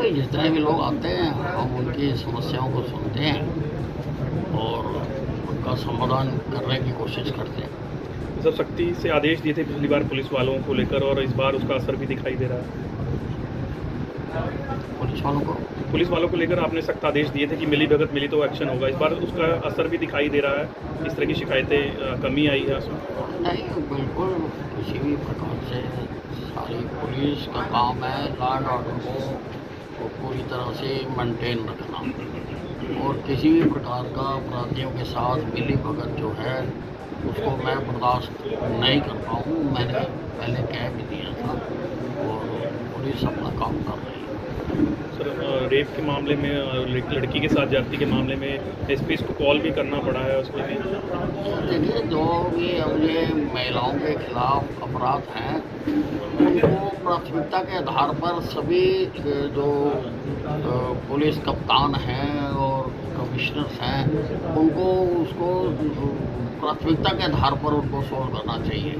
भाई जितने भी लोग आते हैं हम उनकी समस्याओं को सुनते हैं और उनका समाधान करने की कोशिश करते हैं। सब सख्ती से आदेश दिए थे पिछली बार पुलिस वालों को लेकर और इस बार उसका असर भी दिखाई दे रहा है। पुलिस वालों को? पुलिस वालों को लेकर आपने सख्त आदेश दिए थे कि मिली भगत मिली तो एक्शन होगा। इस बार उसका असर भी दिखाई दे रहा है। इस तरह की शिकायतें कमी आई है नहीं बिल्कुल किसी भी प्रकार से सारी पुलिस का काम है लॉ एंड ऑर्डर को को पूरी तरह से मेंटेन रखना। और किसी भी प्रकार का अपराधियों के साथ मिली भगत जो है उसको मैं बर्दाश्त नहीं करता हूँ। मैंने पहले कह भी दिया था और पुलिस अपना काम कर रही है। सर रेप के मामले में लड़की के साथ जाति के मामले में एस पी को कॉल भी करना पड़ा है उसमें भी देखिए जो भी अब ये महिलाओं के खिलाफ अपराध हैं उनको प्राथमिकता के आधार पर सभी जो पुलिस कप्तान हैं और कमिश्नर्स हैं, उनको उसको, प्राथमिकता के आधार पर उनको सोल्व करना चाहिए।